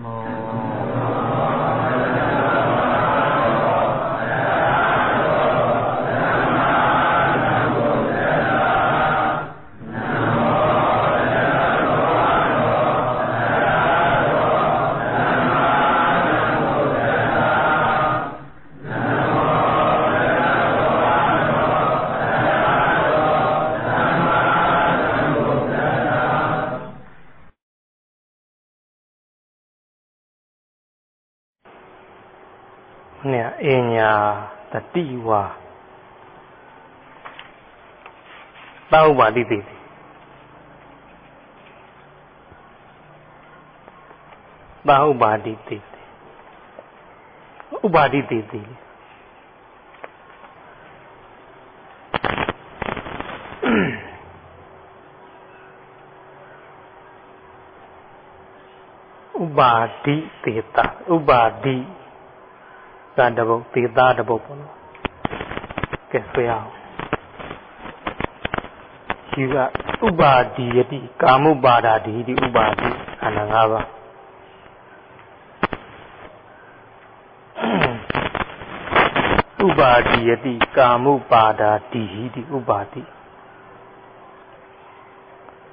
โม တောက်ပါတိတိတာဥပါတိတိဥပါတိတိတိဥပါတိတေတဥပါတိကတပုတ်တေတာတပုတ်ပေါ့နော်ကဲဆွဲအောင် ဒီကဥပါဒီယတိကာမုပါဒာဒီဒီဥပါဒီခန္ဓာ၅ပါးဥပါဒီယတိကာမုပါဒာတိဟိတိဥပါတိ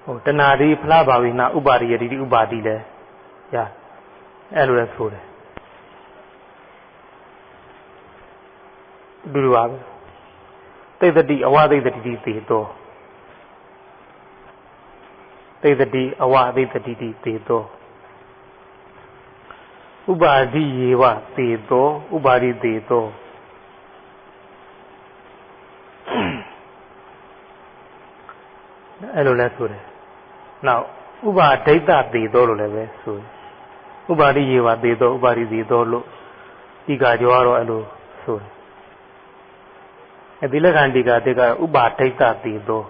ဟိုတဏှာဒီဖလားပါဝိနာဥပါဒီယတိဥပါတိလဲရအဲ့လိုလဲဆိုတယ်ဒုရဝါပဲသိတ္တိအဝသိတ္တိတိသေသော သိတတိအဝသိတတိတိသေသောဥပါတိယေဝသေသောဥပါတိသေသောအဲ့လိုလဲဆိုတယ်နောက်ဥပါဒိဋ္ဌသေသောလို့လည်းပဲဆိုတယ်ဥပါတိယေဝသေသောဥပါတိသေသောလို့ဒီကကြောကတော့အဲ့လိုဆိုတယ်အဒီလက္ခဏဒီကတေကဥပါဒိဋ္ဌသေသော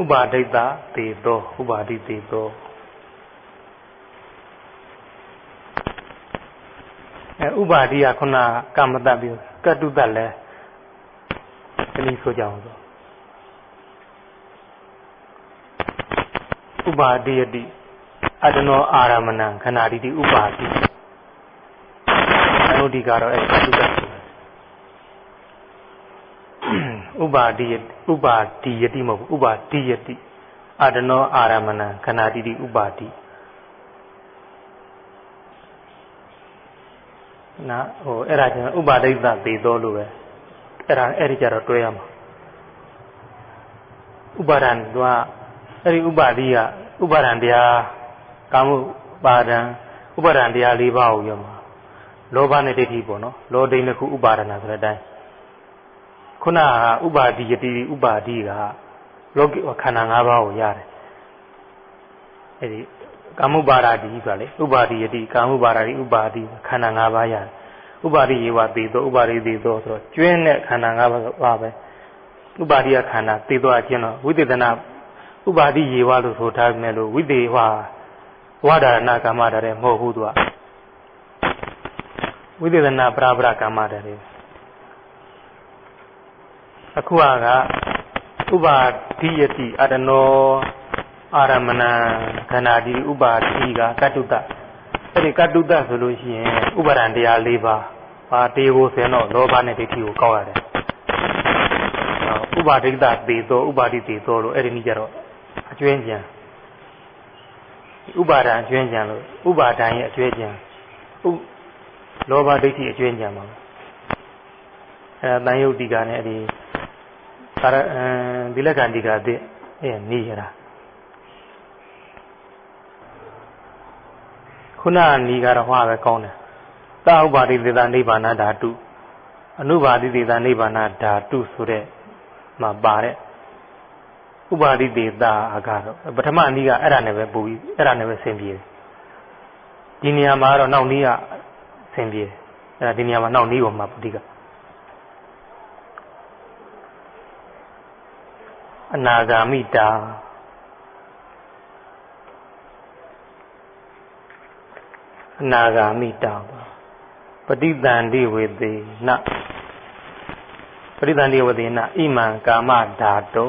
ဥပါဒိတသေသောဥပါတိသေသောအဲဥပါတိကခုနကမ္မတပြီးကတုတလည်းဒီလိုဆိုကြအောင်ဆိုဥပါတိယတိအတနောအာရမဏံခန္ဓာတိတိဥပါတိအနုဒီကတော့အဲကတုတဥ ပါတိယဥပါတိယတိမဟုတ်ဘူးဥပါတိယတိအာတနောအာရမဏံခန္ဓာတိတိဥပါတိနာဟိုအဲ့ဒါကျဥပါဒိတသေသောလို့ပဲအဲ့ဒါအဲ့ဒီကြတော့တွဲရမှာဥပါဒံကအဲ့ဒီဥပါတိကဥပါဒံတရားကာမှုပါဒံဥပါဒံတရား၄ပါးကိုပြောမှာလောဘနဲ့ဒိဋ္ဌိပေါ့နော်လောဒိဋ္ဌိခုဥပါဒနာဆိုတဲ့အတိုင်း ခုနကဥပါဒီယတိဥပါဒီကလောကခန္ဓာ၅ပါးကိုရတယ်အဲဒီကာမုပါဒာတိဆိုတာလေဥပါဒီယတိကာမုပါဒာတိဥပါဒီခန္ဓာ၅ပါးရတယ်ဥပါဒီယေဝသေသောဥပါဒီသေသောဆိုတော့ကျွင်းတဲ့ခန္ဓာ၅ပါးပါပဲဥပါဒီယခန္ဓာသေသောအချင်းတော့ဝိသေသနာဥပါဒီယေဝလို့ဆိုထားမယ်လို့ဝိသေဝဝါဒရဏကာမတာတဲ့မဟုတ်ဘူးသူကဝိသေသနာပရာပရကာမတာတဲ့ အခုကဥပါဒိယတိအတနောအာရမဏခန္ဓာဒီဥပါတိကကတုတ္တအဲ့ဒီကတုတ္တဆိုလို့ရှိရင်ဥပါဒံတရား၄ပါးပါတေကိုဆိုရင်တော့လောဘနဲ့ဒိဋ္ဌိကိုကောက်ရတယ်ဥပါဒိတ္တသေသောဥပါတိသေသောလို့အဲ့ဒီနည်းကြတော့အကျွင်းကြံဥပါဒံအကျွင်းကြံလို့ဥပါဒံရဲ့အကျွင်းကြံဥလောဘဒိဋ္ဌိအကျွင်းကြံပါအဲတန်ယုတ်တိကနဲ့အဲ့ဒီ ကာရဒီလက္ခဏဒီကတဲ့အဲနေရတာခုနနီကတော့ဟောပဲကောင်းတယ်သာဥပါတိသေတာနိဗ္ဗာန်ဓာတုအနုပါတိသေတာနိဗ္ဗာန်ဓာတုဆိုတဲ့မှာပါတဲ့ဥပါတိသေတာအကတော့ပထမနီးကအဲ့ဒါနဲ့ပဲပူပြီးအဲ့ဒါနဲ့ပဲဆင်ပြေတယ်ဒီနေရာမှာတော့နောက်နီးကဆင်ပြေတယ်အဲ့ဒါဒီနေရာမှာနောက်နီးကိုမှပဋိက အနာဂါမိတာအနာဂါမိတာပฏิတန်တိဝေသေနပฏิတန်တိဝေသေနဣမံကာမဓာတု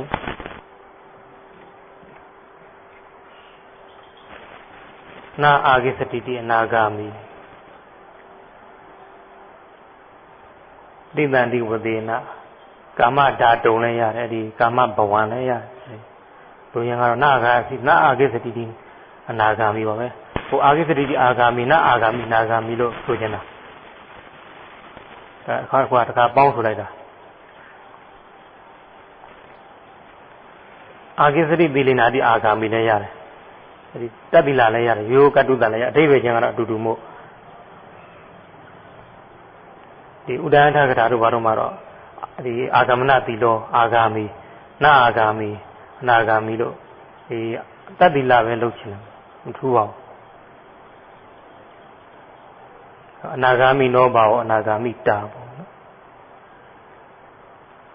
နာအာဂိစတိတိအနာဂါမိတိတန်တိဝဒေနာ ကာမဓာတုံလည်းရတယ်ဒီကာမဘဝံလည်းရတယ်ဘုရင်ကတော့နာဂါစီနာအာဂိစတိတိအနာဂါမိပါပဲဟိုအာဂိစတိတိအာဂါမိနာအာဂါမိနာဂါမိလို့ဆိုချင်တာအဲအခါကွာတခါပေါင်းဆိုလိုက်တာအာဂိစတိသီလနာတိအာဂါမိလည်းရတယ်အဲဒီတတ်သီလာလည်းရတယ်ရိုးကတုတလည်းရအတိဘယ်ချင်းကတော့အတူတူမို့ဒီဥဒ္ဒယထကထာတို့ဘာလို့မှတော့ ဒီအာဂမနသီလောအာဂါမိနာအာဂါမိအနာဂါမိလို့ဒီတတ်သီလာပဲလုပ်ချင်တယ်မထူးပါဘူးအနာဂါမိနောဘာဝအနာဂါမိတာပေါ့နော်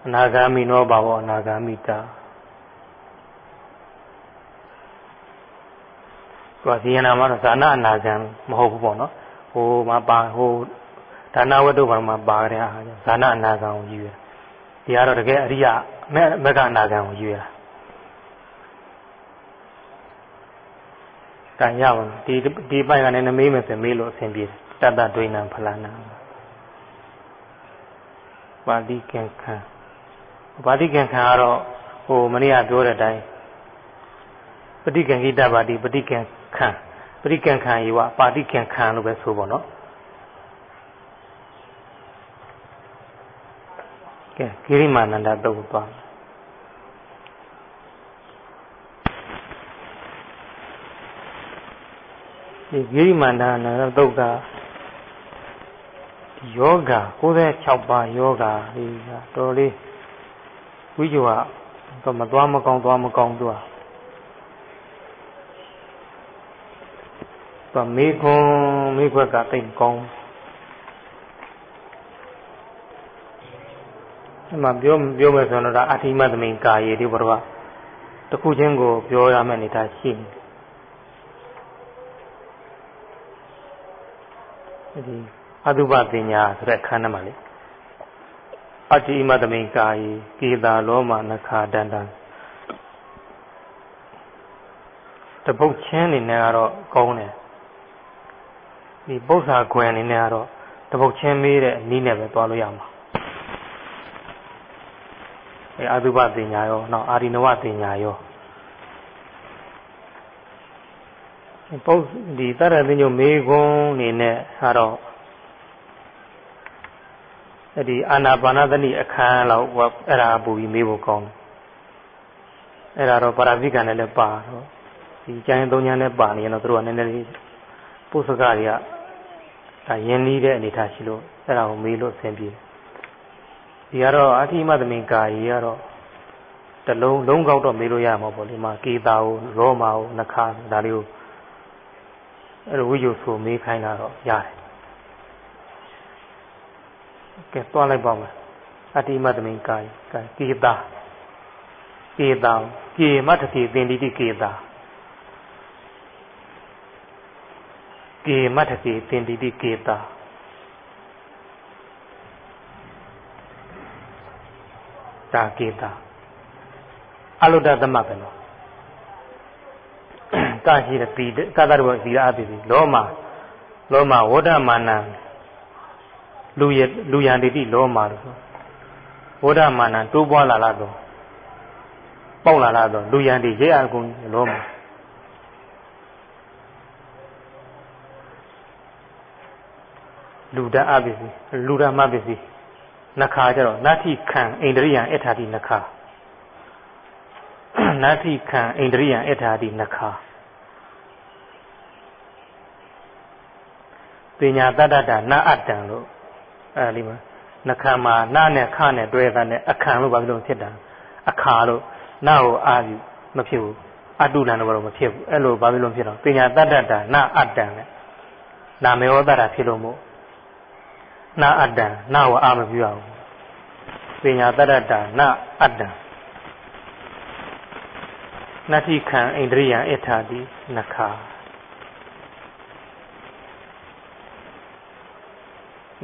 အနာဂါမိနောဘာဝအနာဂါမိတာသူကဇီယနာမှာတော့ဇာနာအနာဂံမဟုတ်ဘူးပေါ့နော်ဟိုမှာပါဟိုဒါနဝတ္ထုဘာမှာပါကြတဲ့အားဇာနာအနာဂံကိုယူရ ဒီကတော့တကယ်အရိယမေမကအနာဂံကိုယူရတန်ရပါဒီဒီပိုင်ကလည်းနမေးမယ်ဆိုမေးလို့အဆင်ပြေတတ္တဒွိနံဖလာနာပါဠိကံခံပါဠိကံခံကတော့ဟိုမနေ့ကပြောတဲ့အတိုင်းပဋိကံကိတပါတိပဋိကံခံပရိကံခံယေဝပါတိကံခံလို့ပဲဆိုပေါ့နော် ကဲကိရိမာနန္ဒတုတ်သွားဒီကိရိမာနန္ဒတုတ်ကယောဂ96ပါးယောဂဒီကတော်လေးဝိဇ္ဇဝတော့မသွားမကောင်းသွားမကောင်းသူကသူမေခွန်းမေခွက်ကတိတ်ကောင်း အမှပြောပြောမယ်ဆိုတော့ဒါအဋ္ဌိမသမိန်ကာယေဒီဘရဝတခုချင်းကိုပြောရမယ့်အနေထားရှိနေဒီအတုပပညာဆိုတဲ့ခန္ဓာမှာလေအဋ္ဌိမသမိန်ကာယေကေတာလောမနခာတန္တံတပုတ်ချင်းနေနဲ့ကတော့ကောင်းတယ်ဒီပု္ပ္ပာခွင်အနေနဲ့ကတော့တပုတ်ချင်းမေးတဲ့အနည်းနဲ့ပဲသွားလို့ရမှာ အဲအာသုဘတင်ညာရောနောက်အာရိနဝတင်ညာရောပုတ်ဒီတရသိညုမေခွန်းနေနဲ့ဟာတော့အဲ့ဒီအာနာပါနသတိအခန်းလောက်အဲ့ဒါပူပြီးမေးဖို့ကောင်းတယ်အဲ့ဒါတော့ပါရဇိကံနဲ့လည်းပါတော့ဒီကျန်သုံးညာနဲ့ပါနေရင်တော့သူတို့ကနည်းနည်းလေးပုစကတွေကဒါယဉ်နီးတဲ့အနေထားရှိလို့အဲ့ဒါကိုမေးလို့ဆင်ပြေ ဒီကတော့အဋ္ဌိမသမင်ကာရီကတော့တလုံးလုံးကောက်တော့မေးလို့ရမှာပေါ့ဒီမှာကေတာကိုရောမာကိုနှခါဒါလေးကိုအဲ့လိုဝိယုဆိုမေးခိုင်းတာတော့ရတယ်ကဲတွားလိုက်ပါမယ်အဋ္ဌိမသမင်ကာရီကေတာကေတာကေမတ္တိသင်္တိတိကေတာကေမတ္ထကေသင်္တိတိကေတာ ဒါကေတာအလုဒ္ဒသမပဲလို့ကာရှိတဲ့ပြီးကာသရဘောဇီရာအပိပြီလောမလောမဝဋ္ဌမာနံလူရလူယန္တိတိလောမလို့ဝဋ္ဌမာနံတိုးပွားလာလာတော့ပေါက်လာလာတော့လူယန္တိရေအကုန်လောမလူတအပစ္စည်းလူရမပစ္စည်း နှခါကျတော့နတ္ထိခံဣန္ဒရိယံအထာတိနှခါနတ္ထိခံဣန္ဒရိယံအထာတိနှခါပညာတတ္တတာနာအတ္တံလို့အဲဒီမှာနှခါမှာနာနဲ့ခနဲ့တွဲတဲ့အခန့်လို့ဘာဖြစ်လို့ဖြစ်တာအခါလို့နာကိုအာယူမဖြစ်ဘူးအတုလံတော့မဖြစ်ဘူးအဲ့လိုဘာဖြစ်လို့ဖြစ်တော့ပညာတတ္တတာနာအတ္တံနဲ့နာမေဝတ္တတာဖြစ်လို့မို့ နာအတ္တနာဝအာမပြုရဘူးပညာတရတ္တနာအတ္တနတိခံဣန္ဒြိယအထာတိနခာ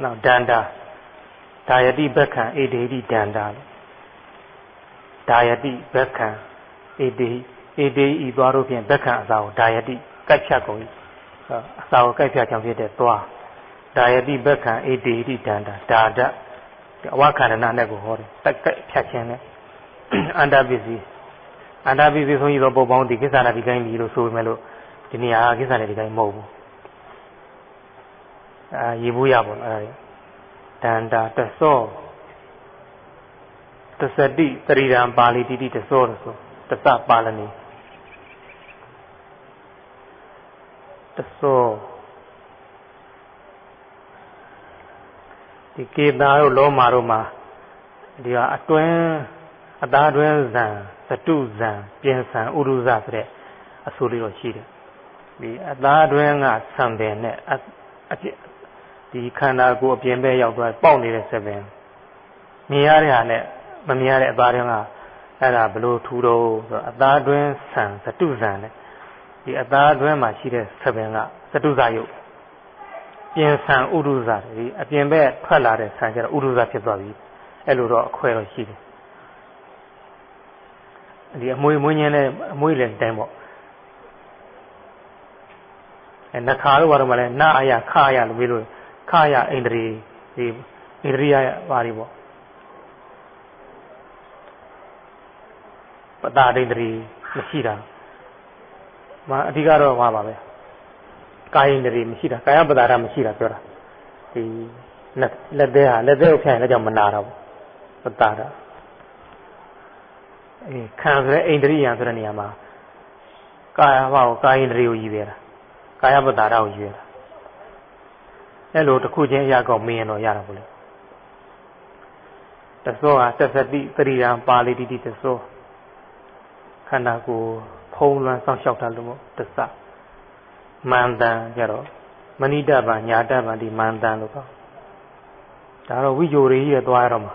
နောက်ဒန္တာဒါယတိဘက္ခံဧဒေတိဒန္တာဒါယတိဘက္ခံဧဒေဧဒေဤသွားတို့ဖြင့်ဘက္ခံအစာကိုဒါယတိကတ်ဖြတ်ကုန်အစာကိုကိုက်ဖြတ်ကြောင်ဖြစ်တဲ့သွား ဒါယတိဘက္ခံအေတေတိတန္တာဒါဒအဝခန္ဓနာနဲ့ကိုဟောတယ်တက်ကိုက်ဖြတ်ခြင်းနဲ့အန္တပစ္စည်းအန္တပစ္စည်းဆုံးကြီးသောပုံပေါင်းဒီကိစ္စနာဒီကိုင်းကြီးလို့ဆိုပေမဲ့လို့ဒီနေရာကိစ္စနဲ့ဒီကိုင်းမဟုတ်ဘူးအာရေဘူးရပါတော့အဲ့ဒါတန္တာတသောတသတိတရိရံပါဠိတိတိတသောဆိုတသပါဠိတသော ဒီကေတာတို့လောမာတို့မှာဒီဟာအတွင်းအသားတွင်းဇံသတုဇံပြင်ဆံဥရုဇဆိုတဲ့အဆိုလေးတော့ရှိတယ်ဒီအသားတွင်းကဆံပင်နဲ့အဒီခန္ဓာကိုယ်အပြင်ဘက်ရောက်သွားပေါက်နေတဲ့ဆက်ပင်မြင်ရတဲ့ဟာနဲ့မမြင်ရတဲ့အသားတွင်းကအဲ့ဒါဘလို့ထူတော့ဆိုအသားတွင်းဆံသတုဇံနဲ့ဒီအသားတွင်းမှာရှိတဲ့ဆက်ပင်ကသတုဇယုတ် ပြင်ဆံဥရုဇဒီအပြင်ဘက်ထွက်လာတဲ့ဆံကျတော့ဥရုဇဖြစ်သွားပြီအဲ့လိုတော့အခွဲတော့ရှိတယ်ဒီအမွေမွေးညင်းတဲ့အမွေးလည်းတိုင်းပေါ့အဲနှခါတို့ဘာလို့မလဲနာအယခအယလို့ပြောလို့ခအယအိန္ဒြေဒီဣန္ဒြိယပါရီပေါ့ပတာဒိန္ဒြေမရှိတာမအဓိကတော့ဟာပါပဲ ကာယိန္ဒြေမရှိတာကာယပတာရမရှိတာပြောတာဒီလက်သေးဟာလက်သေးကိုဖြန့်ရင်လည်းကြောင့်မနာတော့ဘူးပတာရအဲခံဆိုတဲ့အိန္ဒြိယဆိုတဲ့နေရာမှာကာယဘာကိုကာယိန္ဒြေကိုရည်ပဲတာကာယပတာရကိုရည်ပဲတာအဲ့လိုတစ်ခုချင်းအရာကောမင်းရင်တော့ရတာဘူးလေတသောဟာသစ္စတိသရိယံပါဠိတိတိတသောခန္ဓာကိုယ်ဖုံးလွှမ်းစောင့်ရှောက်တာလို့တသ မန္တန်ကြတော့မဏိတဗာညာတဗာဒီမန္တန်လို့ပေါ့ဒါတော့ဝိဂျိုရီကြီးရသွားရတော့မှာ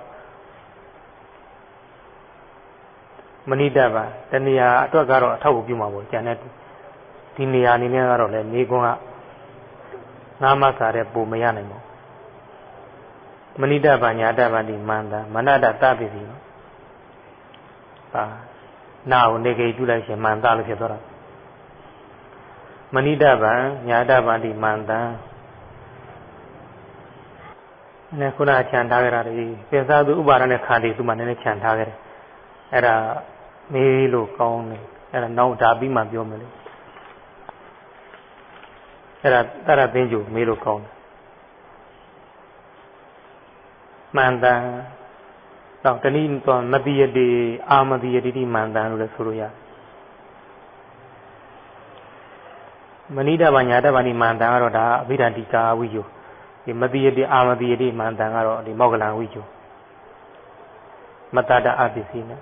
မဏိတဗာတဏှာအတွက်ကတော့အထောက်အကူပြုမှာပေါ့ကျန်တဲ့ဒီနေရာအနေနဲ့ကတော့လည်းမိကွန်းကငါးမခါတဲ့ပုံမရနိုင်ဘူးမဏိတဗာညာတဗာဒီမန္တန်မနတတပိစီနော်ဟာနာကိုနေကေပြုလိုက်ရှင်မန္တလို့ဖြစ်သွားတာ မဏိတဗံညာတဗံတိမန္တံနဲ့ခုနခြံထားကြတာဒီပင်စားသူဥပါဒနဲ့ခန္တီသူမှနည်းနည်းခြံထားကြတယ်အဲ့ဒါမေးလို့ကောင်းတယ်အဲ့ဒါနောက်ဒါပြီးမှပြောမယ်လေအဲ့ဒါတရသိင်းကျူမေးလို့ကောင်းတယ်မန္တံတော့တနည်းတော့မတိယတိအာမတိယတိမန္တံလို့လည်းဆိုလို့ရတယ် မဏိတဘာညာတဘာနိမန္တံကတော့ဒါအဘိဓမ္တိကာဝိယုဒီမတိယတိအာမတိယတိမန္တံကတော့ဒီမောဂလံဝိယုမတတအပစ္စည်းနဲ့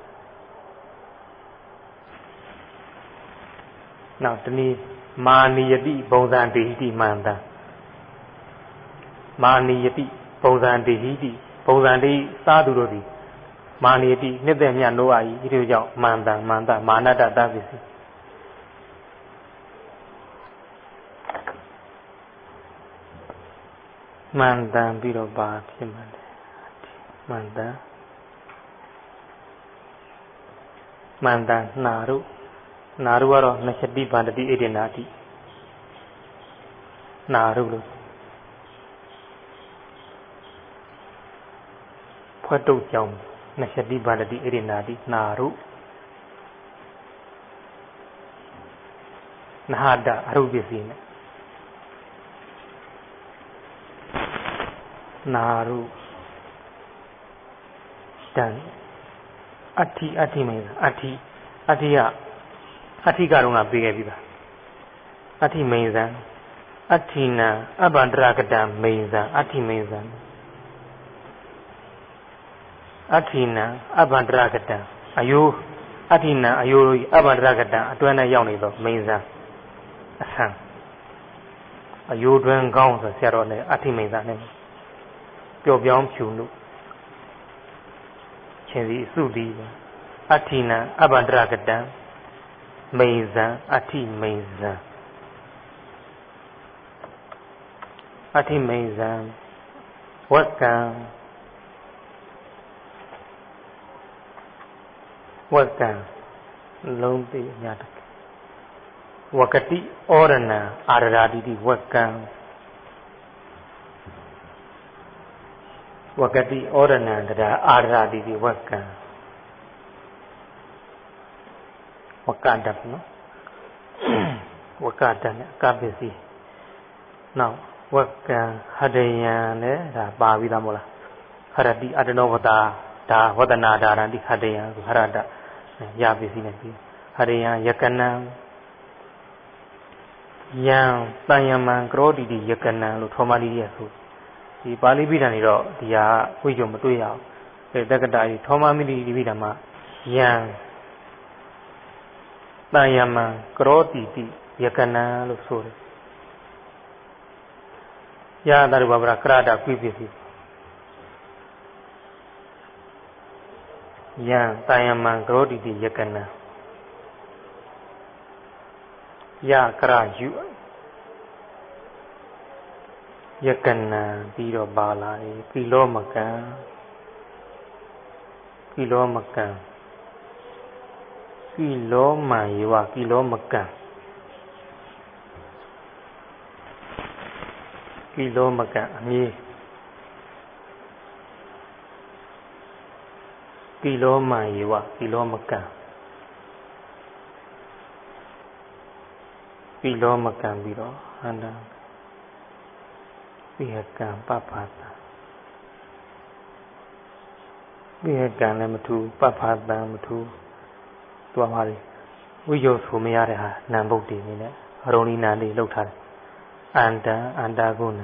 နောက်တနည်းမာနိယတိပုံစံတေဟိတိမန္တံမာနိယတိပုံစံတေဟိတိပုံစံတေစားသူတို့သည်မာနိယတိနှစ်သက်မြတ်နိုးအာဤဒီလိုကြောင့်မန္တံမန္တမာနတတပစ္စည်း မှန်တန်ပြီးတော့ပါဖြစ်မှန်တယ်မှန်တန်မှန်တန်နာရုနာရုကတော့နရှတိဗန္တိဣတိနာတိနာရုလို့ဖွက်တုတ်ကြောင့်နရှတိဗန္တိဣတိနာတိနာရုနဟတအရုပ္ပစီနဲ့ နာရုတန်အဋ္ဌိအဋ္ဌိမင်းအဋ္ဌိအဋ္ဌိကအဋ္ဌိကတော့ငါပေးခဲ့ပြီပါအဋ္ဌိမင်းဇံအဋ္ဌိနံအဘန္တရကတံမင်းဇံအဋ္ဌိမင်းဇံအဋ္ဌိနံအဘန္တရကတံအယိုးအဋ္ဌိနံအယိုးအဘန္တရကတံအတွင်းနဲ့ရောက်နေသောမင်းဇံအဆံအယိုးတွင်ကောင်းဆိုဆရာတော်နဲ့အဋ္ဌိမင်းဇံနဲ့ ပျော်ပြောင်းဖြူလို့ရှင်စီစုတိအဋ္ဌိနံအဘန္တရကတံမိန်ဇံအဋ္ဌိမိန်ဇံအဋ္ဌိမိန်ဇံဝက်ကံဝက်ကံလုံးသိအများတကဝကတိဩရဏံအာရရာတိတိဝကံ ဝကတိဩရဏံတရားအာရရာတိတိဝကံဝကတတ်နော်ဝကတတ်နဲ့အကပစ္စည်းနောက်ဝကံဟတယံလည်းဒါပါပြီးသားမဟုတ်လားဟရတိအတနောဝတာဒါဝဒနာဒါရတိဟတယံဟရတရပစ္စည်းနဲ့ပြီးဟရယံယကနံယံတန်ယမံကရောတိတိယကနံလို့ထောမလေးရဆို ဒီပါဠိပိဋကနေတော့ဒီဟာဝိကြုံမတွေ့ရအောင်အဲတက္ကတာကြီးထောမမိတိဒီပိဋကမှာယံတန်ယမံကရောတိတိယကနံလို့ဆိုတယ်ယတာရဘဗရာကရတာ quy ပစ္စည်းယံတန်ယမံကရောတိတိယကနံယကရယူ ယကနံပြီးတော့ပါလာတယ်ကီလောမကံကီလောမကံကီလောမံယဝကီလောမကံကီလောမကံအမည်ကီလောမံယဝကီလောမကံပြီးလောမကံပြီးတော့ဟန္တာ ပိဟကံပပပါတပိဟကံလည်းမထူပပပါတမထူတွားပါလေဝိယုဆိုမရတဲ့ဟာနံဘုတ်တည်နေနဲ့ရုံလီနံလေးလောက်ထားတယ်အန္တံအန္တာကုဏ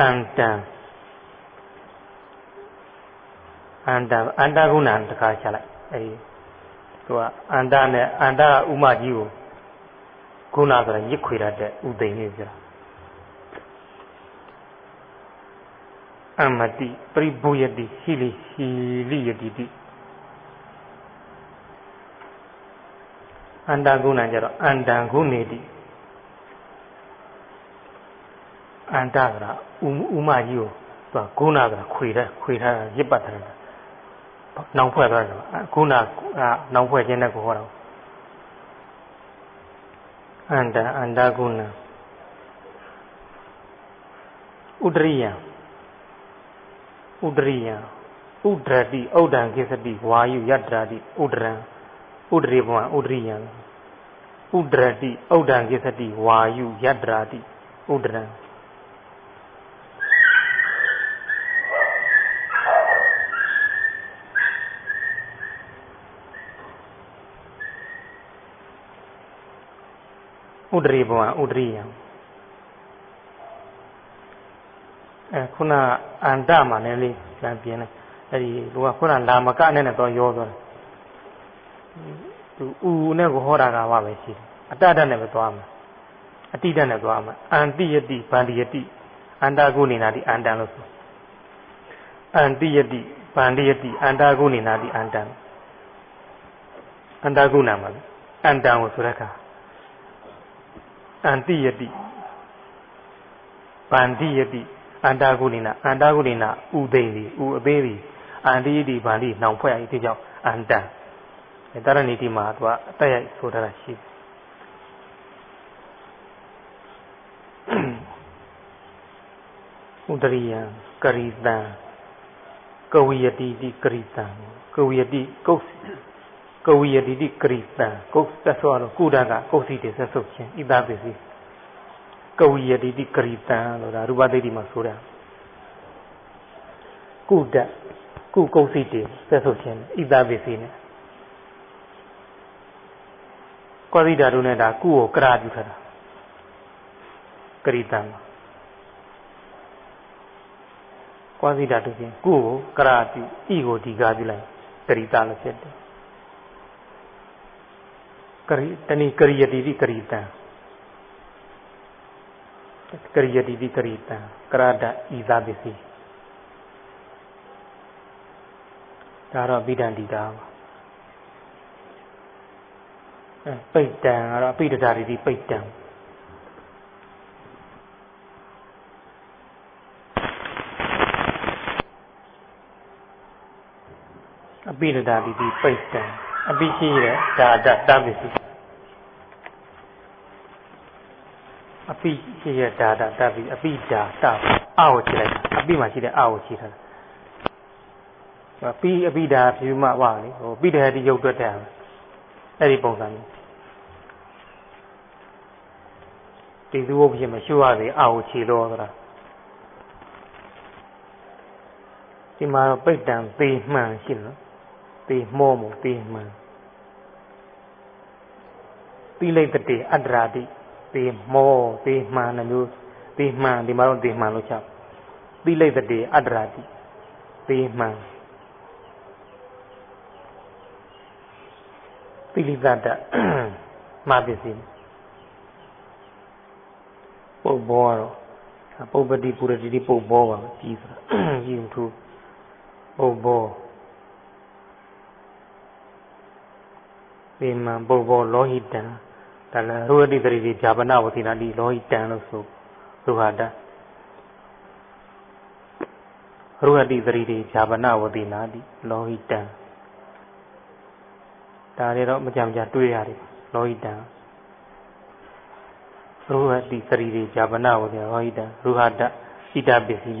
အန္တံအန္တအန္တကုဏတခါချလိုက်အဲဒီသူကအန္တနဲ့အန္တဥမကြီးကို ခုနဆိုရင်ရစ်ခွေရတဲ့ဥသိမ်လေးပြောအမတိပရိဘူယတိဟိလိဟိလိယတိတိအန္တကုဏကြတော့အန္တံကုနေတိအန္တကရာဥဥမကြီးကိုသူကကုဏကရာခွေတဲ့ခွေထားရစ်ပတ်တယ်နောင်ဖွဲ့သွားတယ်ခုနကနောင်ဖွဲ့ခြင်းတဲ့ကိုဟောတော့ အန္တအန္တကုဏဥဒရိယဥဒရိယဥဒရတိဩဒံကိသတိဝါယုယတ္တရာတိဥဒရံဥဒရေဘဝဥဒရိယဥဒရတိဩဒံကိသတိဝါယုယတ္တရာတိဥဒရံ ဥဒရိဘဝဥဒရိယံအဲခုနအန္တမှာလည်းလေးပြန်ပြင်းတယ်အဲဒီသူကခုနလာမကနဲ့နဲ့တော့ရောသွားတယ်သူဥနဲ့ကိုဟောတာကမှပဲရှိတယ်အတ္တတနဲ့ပဲသွားမှာအတိတနဲ့သွားမှာအန္တိယတိဗန္တိယတိအန္တကုနေနာတိအန္တံလို့ဆိုအန္တိယတိဗန္တိယတိအန္တကုနေနာတိအန္တံအန္တကုနာမှာအန္တံကိုဆိုတဲ့အခါ အန္တိယတိဗန္တိယတိအန္တာကုလိနာအန္တာကုလိနာဥသိတိဥအသေးတိအန္တိယတိဗန္တိနှောင်ဖွဲ့ရည်ဒီကြောင့်အန္တံတရဏီတိမှာသူကအတက်ရိုက်ဆိုထားတာရှိတယ်ဥဒရိယကရိတံကဝိယတိတိကရိတံကဝိယတိကုတ် ကဝိယတိတိကရိတံကုတ်သက်ဆိုတော့ကုဒကကုတ်စီတေဆက်ဆုပ်ခြင်းဣဒပစ္စည်းကဝိယတိတိကရိတံလို့ဒါရူပသိတိမှာဆိုတာကုဒကုကုတ်စီတေဆက်ဆုပ်ခြင်းဣဒပစ္စည်းနဲ့ကောသီတာတို့နဲ့ဒါကုကိုကရာပြုထားတာကရိတံမှာကွာစီတာတို့ချင်းကုကိုကရာပြုဤကိုဒီကာပြုလိုက်ကရိတာလို့ဖြစ်တယ်က ရိတဏိကရိယတိတိကရိတံကရိယတိတိကရိတံကရဒဤသာပစ္စည်းဒါတော့ဗိဒန္တိတာပါအဲပိတ်တံကတော့ပိဋကတာတိပိတ်တံအပိဋကတာတိပိတ်တံအပိရှိတဲ့ဒါတတပစ္စည်းအ ပိရှိတဲ့ဒါတတပစ္စည်းအပိဒါတအာကိုခြေလိုက်တာအပိမှာရှိတဲ့အာကိုခြေထားတာပိအပိဒါဖြူမှဝါလေဟိုပိတဲ့ဒီရုပ်တွက်တဲ့အဲ့ဒီပုံစံမျိုးဒီသူဘုဖြစ်မရှိရသေးအာကိုခြေလို့သလားဒီမှာတော့ပိတ်တံသေးမှန်ရှိနော်သေးမောမို့သေးမှန်တိလိတတေအတ္တရာတိ သေးမောသေးမှန်နှမျိုးသေးမှန်ဒီမှာတော့သေးမှန်လို့ချက်တိလိတတေအတ္တရာတိသေးမှန်တိလိသတ္တမှာပစ္စည်းပုပ်ဘောတော့ပုပ္ပတိပုရတိပုပ်ဘောပါကြီးဆိုတာကြီးထူးပုပ်ဘောပေမံပုပ်ဘောလောဟိတံ ဒါလည်းရူဝတိတရိတိဖြာပနဝတိနာတိလောဟိတံလို့ဆိုသုဟာတရူဝတိတရိတိဖြာပနဝတိနာတိလောဟိတံဒါတွေတော့မကြမ်းကြတွေးရတယ်လောဟိတံရူဝတိတရိတိဖြာပနဝတိလောဟိတံရူဟာတဣတပစ္စည်း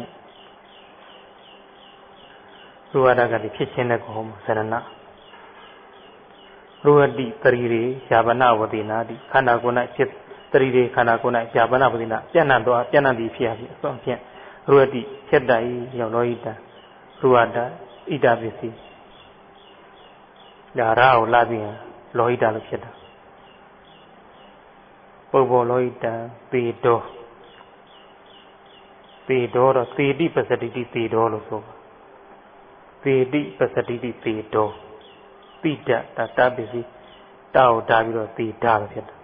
ရူဝဒကတိဖြစ်ခြင်းတဲ့ကောမှာစရဏ ရူဝတိတရီရေယာပနဝတိနာတိခန္ဓာကိုယ်၌ဖြစ်တရီရေခန္ဓာကိုယ်၌ယာပနဝတိနာပြန့်နှံ့သောပြန့်နှံ့သည်ဖြစ်ရပြီအဆုံးဖြင့်ရူဝတိဖြစ်တိုင်ရောက်လောဟိတရူဝဒဣဒပစ္စည်းဒါရကိုလာပြီးရင်လောဟိတလို့ဖြစ်တာပုဗ္ဗောလောဟိတပေတောပေတောတော့သေတိပစ္စတိတိသေတောလို့ဆိုပါသေတိပစ္စတိတိသေတော တိတတာတပစ္စည်းတောက်တာပြီးတော့သေတာပဲဖြစ်တာ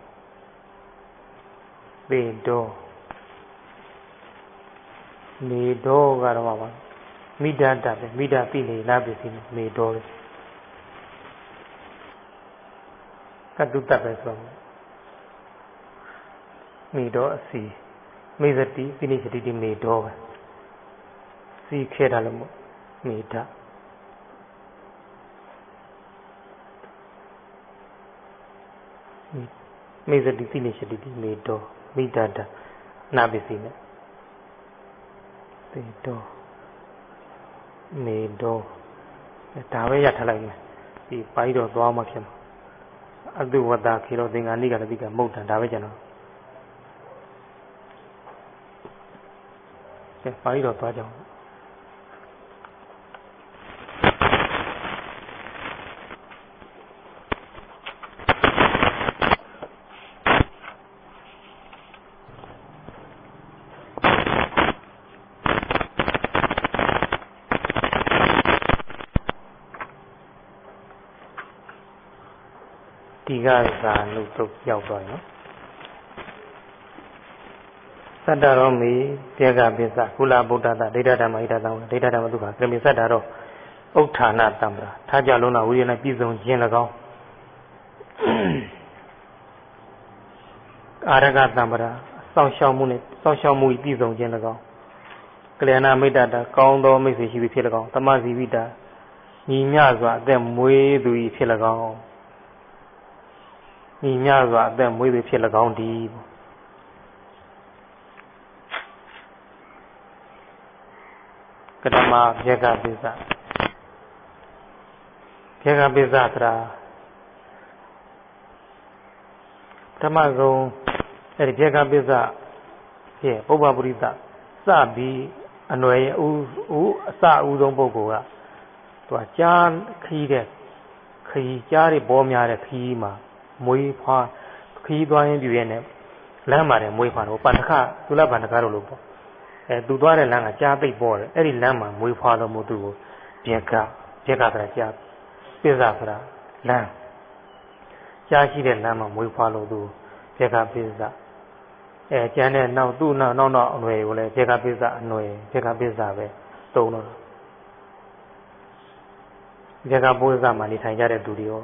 သေတောနေတော့ကတော့ပါမိဒတာပဲမိဒတိနေနာပစ္စည်းနေတော့လေကတုတ္တပဲဆိုမိတော့အစီမိသတိပိနိစတိတိမိတော့ပဲစီခဲတာလို့မို့မိတာ မေဇတိသိနေရှိတိမေတောမိတတာနာပစ္စည်းနဲ့သေတောမေတောဒါပဲရထားလိုက်မယ်ဒီပိုင်းတော့သွားမှဖြစ်မှာအတုဝတ္တခေရောသင်္ဃာနိကတတိကမုတ်တံဒါပဲကျွန်တော်ကဲပိုင်းတော့သွားကြအောင်ဒီက သာနုတုတ်ရောက်သွားနော်သတ္တရောမိတေကပိစကုလဗုဒ္ဓတာဒိဋ္ဌဓမ္မဣဒသံဒိဋ္ဌဓမ္မဒုက္ခကရမိသတ္တရောဥဋ္ဌာဏတံ္ပရာထားကြလုံးတော်ဝိရိယနဲ့ပြည်စုံခြင်း၎င်းအာရကတံ္ပရာစောင့်ရှောက်မှုနဲ့စောင့်ရှောက်မှုပြည်စုံခြင်း၎င်းကလျာဏမိတ်တတာကောင်းသောမိတ်ဆွေရှိပြီဖြစ်၎င်းတမဇီဝိတာညီမြစွာအသက်မွေးသူ၏ဖြစ်၎င်း ညီမြစွာအသက်မွေးသူဖြစ်၎င်းဒီကတမဘေကပိစဘေကပိစဆိုတာဓမ္မကုံအဲ့ဒီဘေကပိစရဲ့ပုဗ္ဗပရိသစပြီးအနွယ်ဥဥအစဥဆုံးပုဂ္ဂိုလ်ကသူကကြားခီးတဲ့ခီးကြားတွေပေါ်များတဲ့ခီးမှာ မွေးဖွားခီးသွားရင်ပြည့်ရဲ့နဲ့လမ်းမှာတယ်မွေးဖွားတော့ပန္နခသုလပန္နခတို့လို့ပေါ့အဲသူသွားတဲ့လမ်းကကြားသိပ်ပေါ်တယ်အဲ့ဒီလမ်းမှာမွေးဖွားတော်မူသူကိုပြေကပြေကဆိုတာကြားပိစဆိုတာလမ်းကြားရှိတဲ့လမ်းမှာမွေးဖွားလို့သူပြေကပိစအဲကျန်တဲ့နောက်သူ့နောက်နောက်နောက်အနွယ်ကိုလည်းပြေကပိစအနွယ်ပြေကပိစပဲတုံးတော့ပြေကပိစမှာနေထိုင်ကြတဲ့သူတွေရော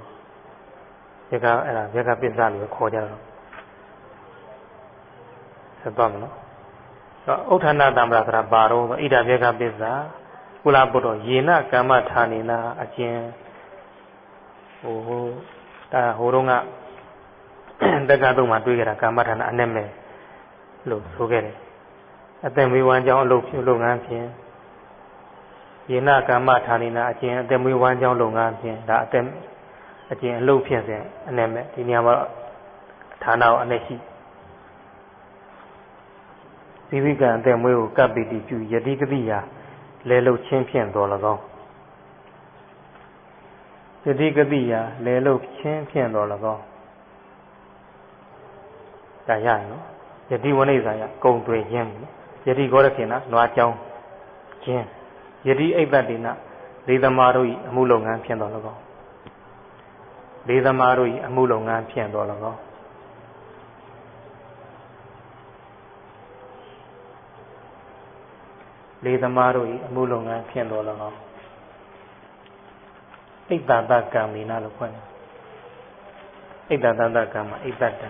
ပြေကအဲ့ဒါပြေကပိစလို့ခေါ်ကြတော့ဆက်သွားမလို့ဥဋ္ဌာဏတံ္ပရာဆိုတာဘာတော့ဣဒဘေကပစ္စာကုလပုတ္တယေနကမ္မဌာနေနာအကျဉ်ဟိုဟိုဒါဟိုတော့ကတက္ကသိုလ်မှာတွေ့ကြတာကာမဌာနအနဲ့မဲ့လို့ဆိုခဲ့တယ်အသက်မွေးဝမ်းကြောင်းအလုပ်ပြုလုပ်ငန်းဖြင့်ယေနကာမဌာနိနာအကျင့်အသက်မွေးဝမ်းကြောင်းလုပ်ငန်းဖြင့်ဒါအသက် အကျင့်အလုပ်ဖြင့်စဉ်အနဲ့မဲ့ဒီနေရာမှာဌာနကိုအနဲ့ရှိဇီဝိကံအသက်မွေးကိုကပ်ပီတိပြုယတိကတိယာလဲလုတ်ချင်းဖြင့်တော်၎င်းယတိကတိယာလဲလုတ်ချင်းဖြင့်တော်၎င်းဒါရရင်နော်ယတိဝိနိဇာယကုံတွေခြင်းယတိကောရခင်နာနွားကြောင်းခြင်းယတိအိပ်ပတ်တိနာဒေသမာတို့၏အမှုလုပ်ငန်းဖြင့်တော်၎င်း ဒေသမာတို့၏အမှုလုပ်ငန်းဖြင့်တော်၎င်းလေသမားတို့၏အမှုလုပ်ငန်းဖြင့်တော်၎င်းအိတ်တတကံမိနာလို့ခေါ်တယ်အိတ်တတကံမှာအိတ်တတံ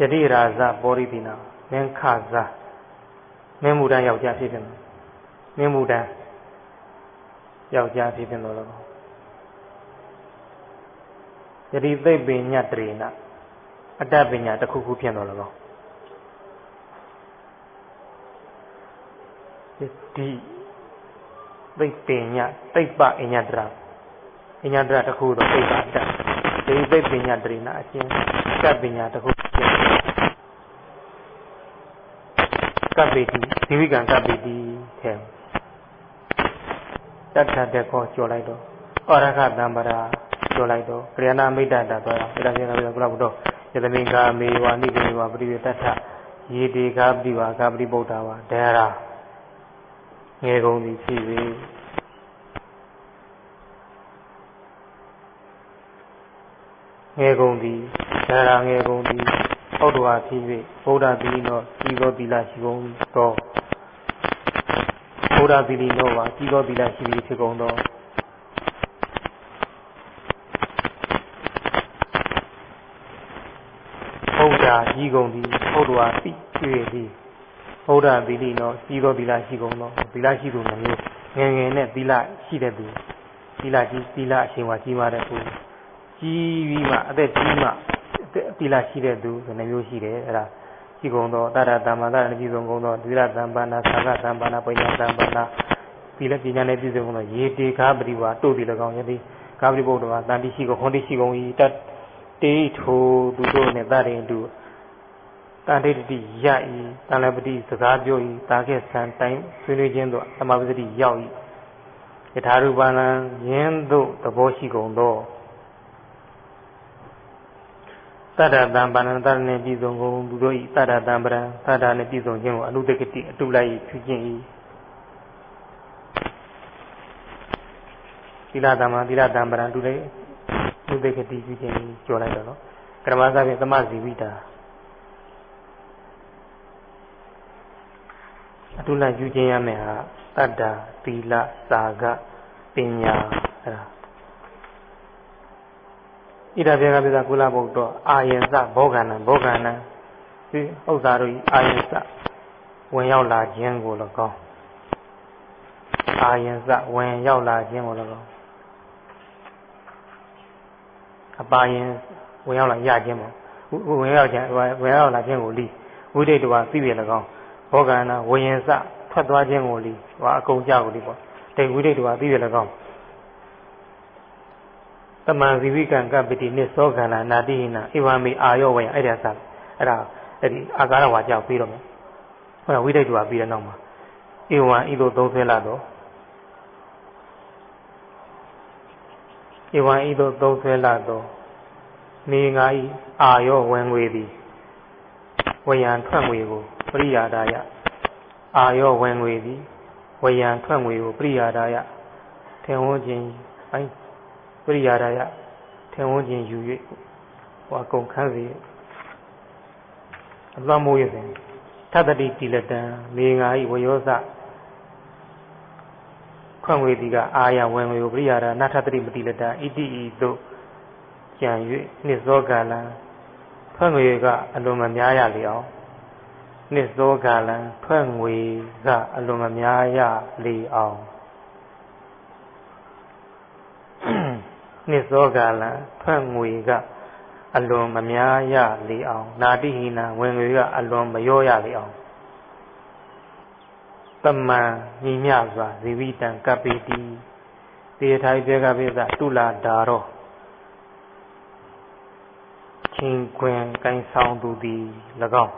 ယတိရာဇပောရိတိနာမင်းခဇာမင်းမူတန်းယောက်ျားဖြစ်တယ်မင်းမူတန်း ယောက်ျားဖြစ်တယ်လို့တော့ယတိသိပ္ပညတရေနအတ္တပညာတစ်ခုခုဖြစ်တော်လို့ဒီသိပ္ပညသိပ္ပအညတရာအညတရာတစ်ခုတော့သိပ္ပတဒီသိပ္ပညတရိနာအချင်းကပ္ပညာတစ်ခုကပ္ပိတိဒီဝိကံကပ္ပိတိထဲ တတ္ထတက်ခေါ်ကြော်လိုက်တော့ဩရခတံပရာကြော်လိုက်တော့ကရိယာနာမိတ်တတာတော့ဒါပြန်ကပြန်ကုလဘုဒ္ဓယတမိကာမေဝနိကေဝပရိဝတ္ထယေတေကာပတိဝါကာပတိဗုဒ္ဓဝါဒေရာငယ်ကုန်သည်ဖြစ်၍ငယ်ကုန်သည်ဒါရာငယ်ကုန်သည်ဩတ္တဝါဖြစ်၍ဗုဒ္ဓသီလိနောဤသောသီလရှိကုန်သော ဗုဒ္ဓသီလိနောပါဤသောသီလရှိသည်ဖြစ်ကုန်သောဗုဒ္ဓဤကုန်သည်ဩတ္တဝါသိ၍သည်ဗုဒ္ဓသီလိနော်ကြီးသောသီလရှိကုန်တော့သီလရှိသူမျိုးငယ်ငယ်နဲ့သီလရှိတဲ့သူသီလကြီးသီလအရှင်ဝါကြီးပါတဲ့သူကြီးပြီးမှအသက်ကြီးမှသီလရှိတဲ့သူဆိုနှမျိုးရှိတယ်အဲ့ဒါ ရှိကုန်တော့တရတမ္မာတရဏပြည်စုံကုန်တော့သီလတမ္ပနာသာကတမ္ပနာပညာတမ္ပနာသီလပညာနဲ့ပြည်စုံကုန်တော့ရေတေကာပရိဝါတို့ဒီ၎င်းယတိကာပရိဘုဒ္ဓဝါတန်တိရှိကုန်ဟွန်တိရှိကုန်ဤတတေထိုသူတို့နဲ့တရင်တူတန်တိတတိရဤတန်လပတိစကားပြောဤတာခဲ့ဆံတိုင်းဆွေးနွေးခြင်းသို့သမာပတိရောက်ဤယထာရူပနံယင်းသို့သဘောရှိကုန်သော တတ္တတံပါဏတတ္တနှင့်ပြည်စုံကုန်သူတို့ဤတတ္တတံပရံတတ္တနှင့်ပြည်စုံခြင်းကိုအနုတကတိအတုလိုက်ဖြူခြင်းဤသီလတမသီလတံပရံတူလေအနုတကတိဖြူခြင်းကြော်လိုက်တော့နော်ကရမသဖြင့်သမဇီဝိတာအတုလယူခြင်းရမယ်ဟာတတ္တာသီလစာကပညာအဲ့ဒါ ဣဒဘေကပိသကုလဘုဒ္ဓအာယံစဘောဂဏံဘောဂဏံဒီဥစ္စာတို့အာယံစဝင်ရောက်လာခြင်းကို၎င်းအာယံစဝင်ရောက်လာခြင်းကို၎င်းအပါယံဝင်ရောက်လာရခြင်းပေါ့ဝင်ရောက်ခြင်းဝင်ရောက်လာခြင်းကိုလီဝိဒိတဝါသိရ၎င်းဘောဂနာဝရင်စထွက်သွားခြင်းကိုလီဟောအကုန်ကြကိုလီပေါ့တိတ်ဝိဒိတ်တော်သိရ၎င်း တမန်ဇီဝိကံကပတိနိသောကန္နာနာတိဟိနာဧဝံမေအာယောဝယအဲ့ဒါစအဲ့ဒါအဲ့ဒီအာကာရဝါကြောက်ပြီးတော့မယ်ဟောဝိဒိတ်တော်ပြီးတဲ့နောက်မှာဧဝံဤသို့သုံးဆဲလာတော့ဧဝံဤသို့သုံးဆဲလာတော့နေငါဤအာယောဝင်ငွေသည်ဝယံထွက်ငွေကိုပရိယာဒာယအာယောဝင်ငွေသည်ဝယံထွက်ငွေကိုပရိယာဒာယထင်ဝန်းခြင်းပိုင်းပ ရိယာဒာယထင်ဝန်းခြင်းယူ၍ဟောအကုန်ခန်းစီအလွန်မိုးရစဉ်သတ္တိတိလတံမေငါဤဝယောစခွင့်ဝေဒီကအာယဝင်ငွေကိုပရိယာဒာနထတတိမတိလတံဣတိဤသို့ကြံ၍နှစ်သောကာလံခွင့်ဝေကအလွန်မများရလေအောင်နှစ်သောကာလံထွက်ငွေကအလွန်မများရလေအောင် နှစ်သောကာလထွက်ငွေကအလွန်မများရလေအောင် နာတိဟိနဝင်ငွေကအလွန်မရောရလေအောင်သမန်ညီမြစွာဇီဝိတံကပိတိတေထိုင်ပြေကပိသတုလာဒါရောချင်းခွင်ကိုင်းဆောင်သူသည်၎င်း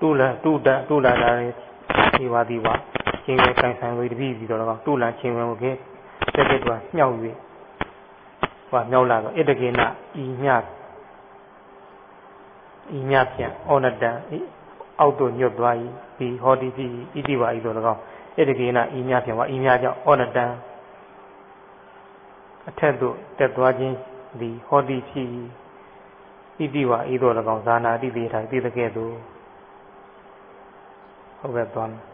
တုလတုဒတုလာဒါရေဒီဝါဒီဝါချင်းခွင်ကိုင်းဆောင်သူတပိပြီးတော့၎င်းတုလာချင်းခွင်ကိုခဲ့တက်တက်တွားညှောက်၍ ဟောမြောက်လာတော့ဣတကေနဤမြဤမြဖြင့်ဩနတံအောက်သို့ညွတ်သွား၏ဒီဟောတိတိဣတိဝါဤသို့၎င်းဣတကေနဤမြဖြင့်ဝါဤမြကြောင့်ဩနတံအထက်သို့တက်သွားခြင်းသည်ဟောတိဖြစ်ဣတိဝါဤသို့၎င်းဇာနာတိတိထိုင်သိတဲ့ကဲ့သို့ဟုတ်ကဲ့သွားမယ်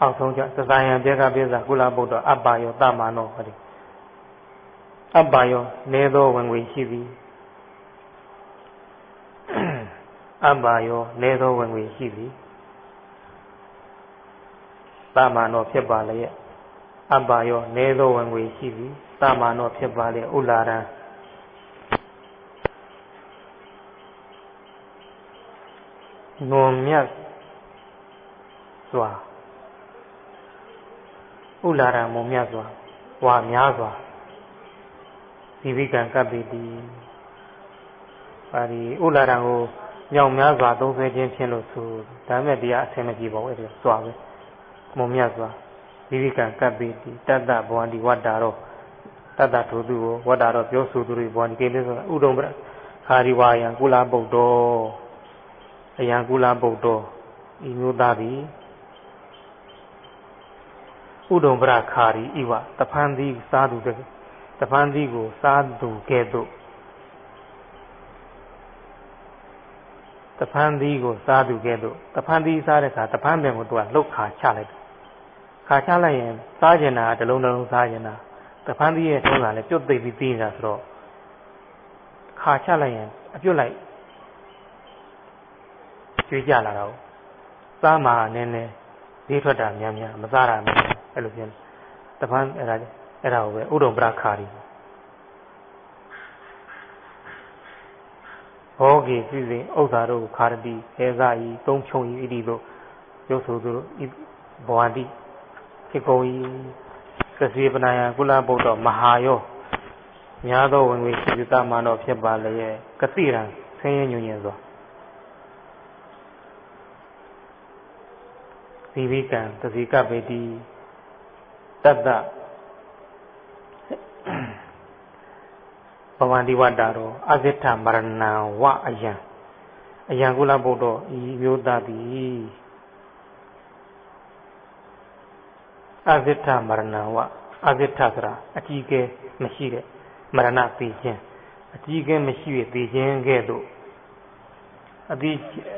အောက်ဆုံးကျသဇာယံပြေကပြေစာကုလဗုဒ္ဓအပ္ပါယောတမနောဟောဒီ အပ္ပါယောနေသောဝင်ဝင်ရှိသည်အပ္ပါယောနေသောဝင်ဝင်ရှိသည်တမနောဖြစ်ပါလေအပ္ပါယောနေသောဝင်ဝင်ရှိသည်တမနောဖြစ်ပါလေဥလာရံနုံမြတ်စွာဥလာရံမုံမြတ်စွာဝါများစွာ ဒီဝိကံကပ္ပိတိပါဒီဥလာရံကိုမြောင်များစွာသုံးဆွဲခြင်းဖြင့်လို့ဆိုဒါမဲ့တရားအဆင်မပြေပါဘူးအဲ့ဒါစွာပဲမုံမြတ်စွာဒီဝိကံကပ္ပိတိတတ္တဘဝန္တိဝတ္တာရောတတ္တထိုသူကိုဝတ္တာရောပြောဆိုသူတွေဘဝန္တိကိလေသာဥဒုံပရခာရီဝါယံကုလပုတ်တော်အယံကုလပုတ်တော်ဤမျိုးသားသည်ဥဒုံပရခာရီဤဝတဖန်သည်စားသူတဲ့ တပန်းသီးကိုစားသူကဲ့သို့တပန်းသီးကိုစားသူကဲ့သို့တပန်းသီးစားတဲ့အခါတပန်းပင်ကိုသူကလှုပ်ခါချလိုက်တယ်ခါချလိုက်ရင်စားကျင်တာတလုံးတလုံးစားကျင်တာတပန်းသီးရဲ့ထုံးတာလည်းပြုတ်သိပ်ပြီးပြီးနေတာဆိုတော့ခါချလိုက်ရင်အပြုတ်လိုက်ကျွေးကြလာတော့စားမှာနည်းနည်းဈေးထွက်တာများများမစားတာများအဲ့လိုပြောတပန်းအဲ့ဒါ အဲ့ဒါကိုပဲဥဒုံပရခါရီဟောကေစီစဉ်ဥစ္စာတို့ခါရတိအဲဇာဤသုံးဖြုံဤဣတိတို့ရုပ်ဆိုသူတို့ဘဝတိဖြစ်ကုန်ဤကစီပနာယကုလဗုဒ္ဓမဟာယောများသောဝင်ငွေရှိသမာနောဖြစ်ပါလျက်ကတိရံဆင်းရဲညွညင်စွာသီဝိကံတတိကပေတိတတ္တ ပဝန္တိဝတ္တာရောအဇိထမရဏံဝအယံအယံကုလဘုဒ္ဓဤမျိုးသားသည်အဇိထမရဏံဝအဇိထဆိုတာအကြီးကဲမရှိတဲ့မရဏသိခြင်းအကြီးကဲမရှိ၍သိခြင်းကဲ့သို့အတိ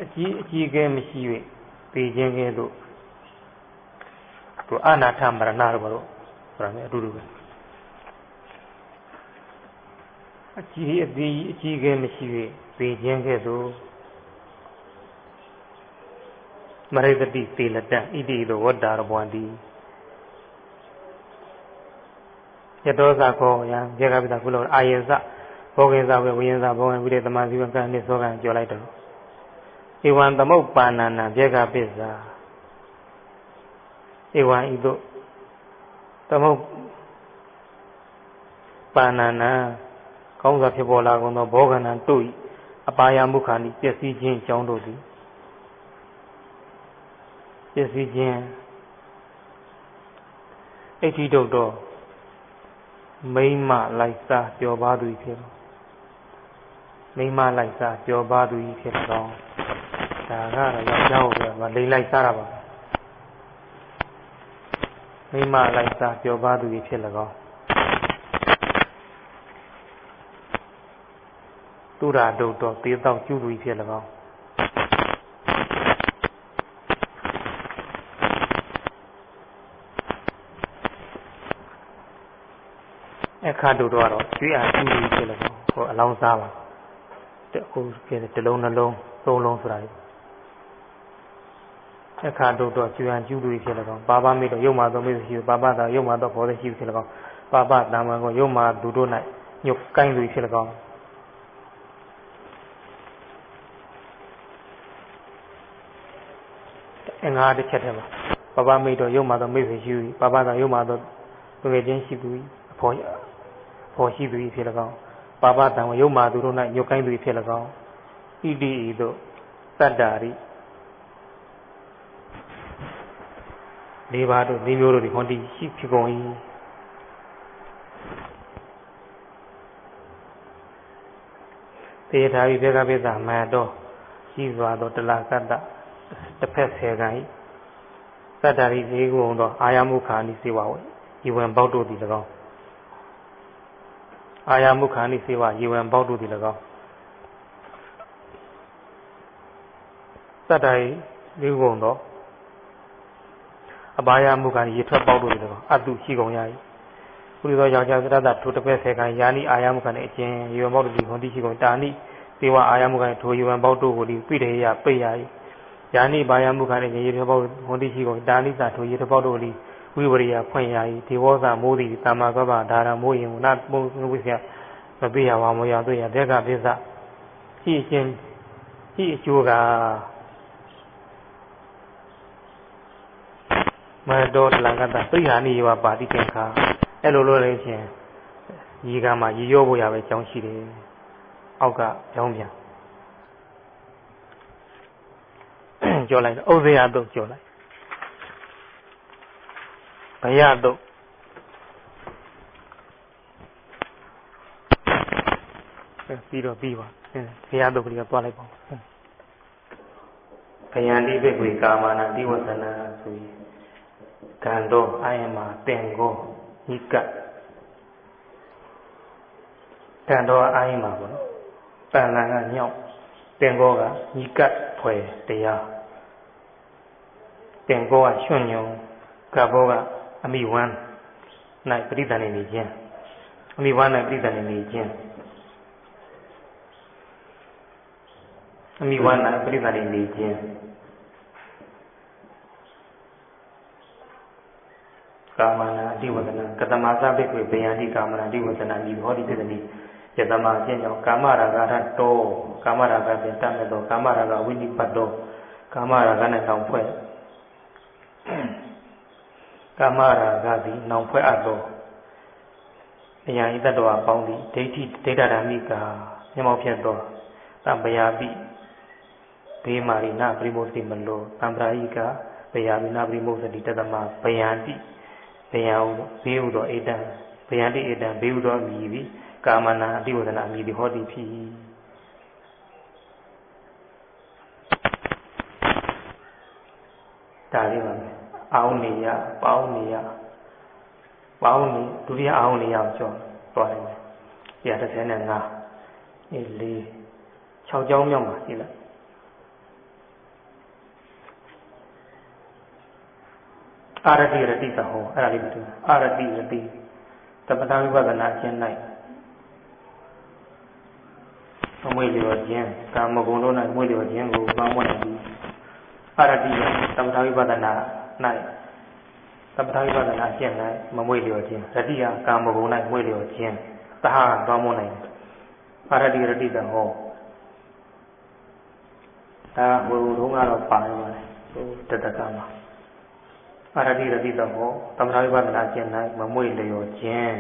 အကြီးအကြီးကဲမရှိ၍သိခြင်းကဲ့သို့သူအနာထမရဏတို့ဘာလို့ဆိုတာလည်းအတူတူပဲ အကြီးအသေးအကြီးကဲမရှိ၍ပေခြင်းကဲ့သို့မရိတတိသေလတံဣတိသောဝတ္တာရဘဝန္တိယတောဇခောယံဘေကပိတကုလောအာယေဇဘောဂေဇဝေဝိယံဇဘောဂံဝိရေတမဇိဝံကံနိသောကံကြောလိုက်တော့ဧဝံသမုပ္ပါဏနာဘေကပိဇာဧဝံဤသို့သမုပ္ပါဏနာ ကောင်းစွာဖြစ်ပေါ်လာကုန်သောဘောဂဏံတို့၏အပါယမုခာနိပျက်စီးခြင်းအကြောင်းတို့သည်ပျက်စီးခြင်းအဋ္ဌိတုတ်တော်မိမ့်မလိုက်စားပျော်ပါသူဖြစ်မိမ့်မလိုက်စားပျော်ပါသူဖြစ်တော့ဒါကတော့ယောက်ျားကိုပြောလိန်လိုက်စားတာပါမိမလိုက်စားပျော်ပါသူဖြစ်၎င်း သူရာဒုတ်တော်သေတောက်ကျူးသူဖြစ်၎င်းအခါတို့တော့ကျွေးအားကျူးသူဖြစ်၎င်းဟိုအလောင်းစားပါတခုကဲတလုံးနှလုံးသုံးလုံးဆိုတာအခါတို့တော့ကျွေးအားကျူးသူဖြစ်၎င်းပါပါမိတော့ရုပ်မာသောမိရှိပါပါသာရုပ်မာသောဘောသည်ရှိဖြစ်၎င်းပါပတမ္မကိုယုံမာသူတို့၌ညုတ်ကိုင်းသူဖြစ်၎င်း အငါတစ်ချက်တည်းမှာပပမိတ်တော်ယုံမာသောမိတ်ဆွေရှိ၏ပပသာယုံမာသောသူငယ်ချင်းရှိသူ၏အဖော်အဖော်ရှိသူ၏ဖြစ်၎င်းပပတံယုံမာသူတို့၌ညုတ်ကိုင်းသူဖြစ်၎င်းဣတိဤသို့တတ္တာရိလေးပါးတို့လေးမျိုးတို့ဒီဟောဒီရှိဖြစ်ကုန်၏သေထာဤဘေကပိသမန်တော်ရှိစွာသောတလကတ္တ တစ်ဖက်ဆယ်ကံဤသတ္တရိလေးခုံသောအာယမုခာနိစေဝဝေဤဝင်ပေါက်တို့သည်၎င်းအာယမုခာနိစေဝဤဝင်ပေါက်တို့သည်၎င်းသတ္တရိလေးခုံသောအဘာယမုခာနိရေထွက်ပေါက်တို့သည်၎င်းအတုရှိကုန်ရ၏ပုရိသောယောက်ျားသရတ္တထိုတစ်ဖက်ဆယ်ကံယာနိအာယမုခာနိအကျဉ်ရေဝင်ပေါက်တို့သည်ဟွန်တိရှိကုန်တာနိသေဝအာယမုခာနိထိုရေဝင်ပေါက်တို့ကိုဒီပြိတေယပိတ်ရ၏ ယာနိဘာယမှုခါနဲ့ရေထပေါက်ဝန်တိရှိကုန်တာနိသထိုရေထပေါက်တို့လိဝိဝရိယဖွင့်ရ၏ဒေဝောဇမိုးသည်တမ္မာကပ္ပဒါရမိုးရင်နတ်မိုးဝိဆယမပိယဝါမောယတို့ရတေကပစ္စရှိချင်းရှိအကျိုးကမတော်တလကတသိဟာနိယဝပါတိကံခါအဲ့လိုလို့လည်းချင်းညီကမှရည်ရောဖို့ရပဲကြောင်းရှိတယ်အောက်ကကြောင်းပြန် ကြောလိုက်ဥဇယတုတ်ကြောလိုက်ဘယတုတ်ပြီးတော့ပြီးပါဘုရားတုတ်ကလေးကသွားလိုက်ပါခယန္တိဘိကွေကာမနာတိဝသနာဆိုရင်ကံတော်အာယမတင်ကိုဤကကံတော်အာယမပေါ့နော်တန်လန်ကညောက်တင်ကောကဤကဖွယ်တရား တင်ကောကရွှွညုံကဘောကအမိဝမ်း၌ပရိသဏိနေခြင်းအမိဝမ်း၌ပရိသဏိနေခြင်းအမိဝမ်း၌ပရိသဏိနေခြင်းကာမနာအတိဝဒနာကတမသဘိကွေဘေယန္တိကာမနာအတိဝဒနာဒီဟောဒီသတိယတမအချင်းကြောင့်ကာမရာဂရတောကာမရာဂဖြင့်တတ်မဲ့သောကာမရာဂဝိနိပတ်တောကာမရာဂနဲ့တောင်ဖွဲ့ ကာမရာဂသည်နောင်ဖွဲ့အပ်သောအရာဤတတ္တဝါပေါင်းသည်ဒိဋ္ဌိဒိဋ္ဌဓမ္မိကာမျက်မှောက်ဖြစ်သောတံပယာပိဘေမာရိနာပရိမောတိမလောတံပရာဟိကဘယာမိနာပရိမောသတိတတမဘယန္တိဘယံဘေးဟုသောဧတံဘယန္တိဧတံဘေးဟုသောအမည်သည်ကာမနာအတိဝဒနာအမည်သည်ဟောသည်ဖြစ်ဒါလေးပါပဲ အောင်းနေရပေါင်းနေရပေါင်းနေဒုတိယအောင်းနေရအောင်ကြောသွားနိုင်တယ်135အေးလေး6ကြောင်းမြောက်မှာရှိလိုက်အာရတိရတိသဟောအဲ့ဒါလေးပြောအာရတိရတိတပ္ပတဝိပဿနာကျင့်၌အမွေလျော်ခြင်းကာမဂုဏ်တို့၌မွေလျော်ခြင်းကိုပန်းမွတ်နိုင်သည်အာရတိယတပ္ပတဝိပဿနာ၌ တပ္ပတဝိပဿနာကျင့်၌မမွေလျော်ခြင်းရတိယကာမဂုဏ်၌မွေလျော်ခြင်းသဟသွားမွတ်နိုင်အာရတိရတိတဟောဒါဟိုတုန်းကတော့ပါနေပါတယ်ဟိုတတကမှာအာရတိရတိတဟောတမ္ပဝိပဿနာကျင့်၌မမွေလျော်ခြင်း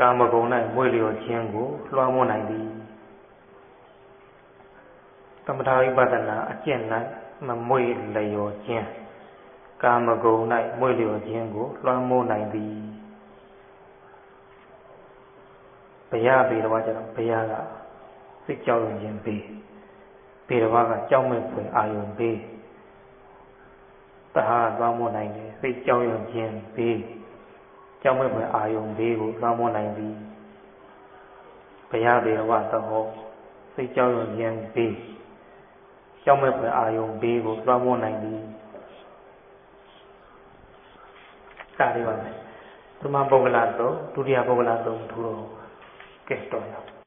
ကာမဂုဏ်၌မွေလျော်ခြင်းကိုလွှမ်းမိုးနိုင်သည်သမထဝိပဿနာအကျင့်၌မမွေလျော်ခြင်း ကာမဂုဏ်၌မွေလျော်ခြင်းကိုလွှမ်းမိုးနိုင်သည်ဘုရားပေတော်ကျတော့ဘုရားကစိတ်ကြောက်ရွံ့ခြင်းပေးပေတော်ကကြောက်မဲ့ဖွယ်အာယုံပေးတဟာသွားမနိုင်တယ်စိတ်ကြောက်ရွံ့ခြင်းပေးကြောက်မဲ့ဖွယ်အာယုံပေးကိုသွားမနိုင်သည်ဘုရားပေတော်သဟောစိတ်ကြောက်ရွံ့ခြင်းပေးကြောက်မဲ့ဖွယ်အာယုံပေးကိုသွားမနိုင်သည် ဒါလေးပါမယ်ပထမပုဂ္ဂလတော့ဒုတိယပုဂ္ဂလတော့ထူတော့ကဲတော့ရအောင်